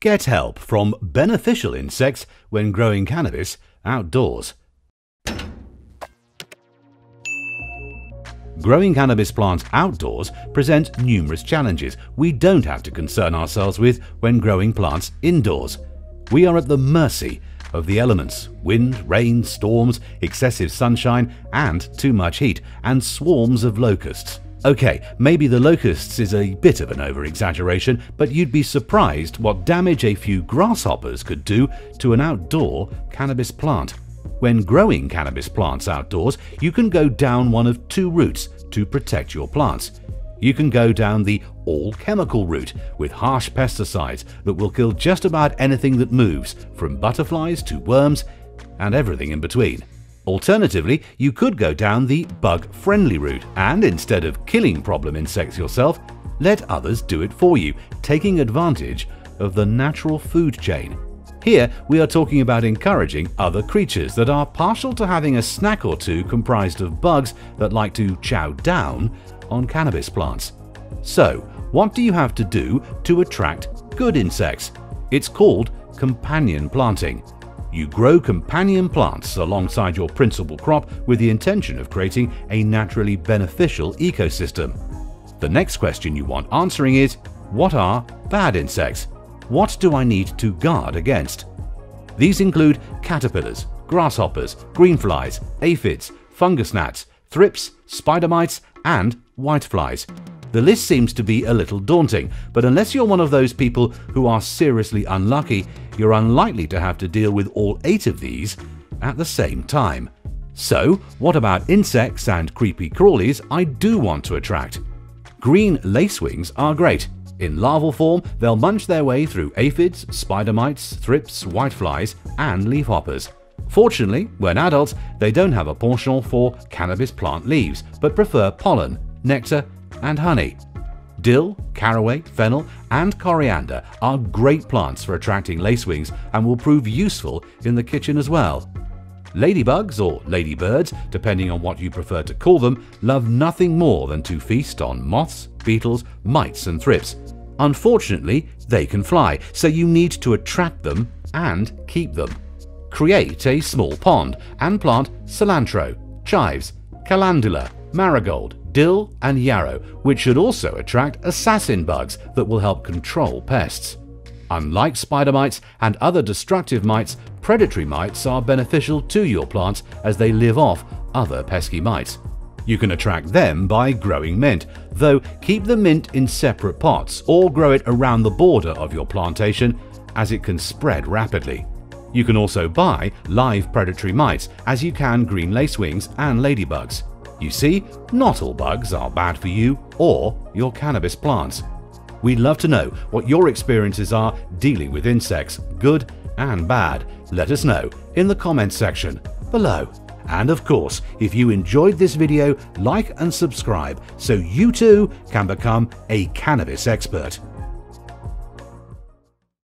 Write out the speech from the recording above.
Get help from beneficial insects when growing cannabis outdoors. Growing cannabis plants outdoors presents numerous challenges we don't have to concern ourselves with when growing plants indoors. We are at the mercy of the elements wind, rain, storms, excessive sunshine, and too much heat, and swarms of locusts. Okay, maybe the locusts is a bit of an over exaggeration, but you'd be surprised what damage a few grasshoppers could do to an outdoor cannabis plant. When growing cannabis plants outdoors, you can go down one of two routes to protect your plants. You can go down the all chemical route with harsh pesticides that will kill just about anything that moves, from butterflies to worms and everything in between. Alternatively, you could go down the bug friendly route and instead of killing problem insects yourself, let others do it for you, taking advantage of the natural food chain. Here, we are talking about encouraging other creatures that are partial to having a snack or two comprised of bugs that like to chow down on cannabis plants. So, what do you have to do to attract good insects? It's called companion planting. You grow companion plants alongside your principal crop with the intention of creating a naturally beneficial ecosystem. The next question you want answering is What are bad insects? What do I need to guard against? These include caterpillars, grasshoppers, greenflies, aphids, fungus gnats, thrips, spider mites, and whiteflies. The list seems to be a little daunting, but unless you're one of those people who are seriously unlucky, you're unlikely to have to deal with all eight of these at the same time. So, what about insects and creepy crawlies I do want to attract? Green lacewings are great. In larval form, they'll munch their way through aphids, spider mites, thrips, whiteflies, and leafhoppers. Fortunately, when adults, they don't have a penchant for cannabis plant leaves, but prefer pollen, nectar, and honey. Dill, caraway, fennel, and coriander are great plants for attracting lacewings and will prove useful in the kitchen as well. Ladybugs, or ladybirds, depending on what you prefer to call them, love nothing more than to feast on moths, beetles, mites, and thrips. Unfortunately, they can fly, so you need to attract them and keep them. Create a small pond and plant cilantro, chives, calendula, marigold, dill, and yarrow, which should also attract assassin bugs that will help control pests. Unlike spider mites and other destructive mites, predatory mites are beneficial to your plants as they live off other pesky mites. You can attract them by growing mint, though keep the mint in separate pots or grow it around the border of your plantation as it can spread rapidly. You can also buy live predatory mites as you can green lacewings and ladybugs. You see, not all bugs are bad for you or your cannabis plants. We'd love to know what your experiences are dealing with insects, good and bad. Let us know in the comments section below. And of course, if you enjoyed this video, like and subscribe so you too can become a cannabis expert.